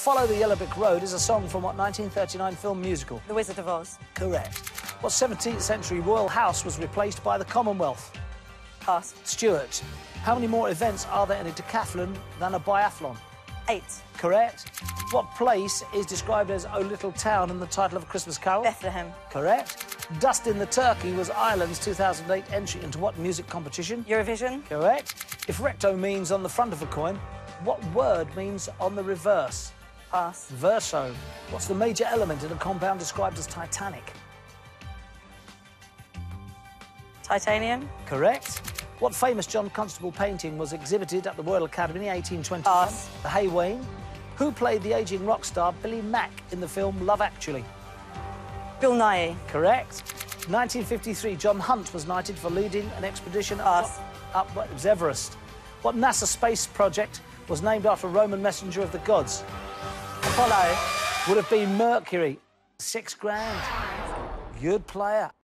Follow the Yellow Brick Road is a song from what 1939 film musical? The Wizard of Oz. Correct. What 17th century royal house was replaced by the Commonwealth? Pass. Stuart. How many more events are there in a decathlon than a biathlon? Eight. Correct. What place is described as O Little Town in the title of A Christmas Carol? Bethlehem. Correct. Dustin the Turkey was Ireland's 2008 entry into what music competition? Eurovision. Correct. If recto means on the front of a coin, what word means on the reverse? Pass. Verso. What's the major element in a compound described as titanic? Titanium. Correct. What famous John Constable painting was exhibited at the Royal Academy in 1821? Pass. The Hay Wain. Who played the aging rock star Billy Mack in the film Love Actually? Bill Nighy. Correct. 1953, John Hunt was knighted for leading an expedition Pass. up, up it was Everest. What NASA space project was named after a Roman messenger of the gods? Apollo would have been Mercury. Six grand. Good player.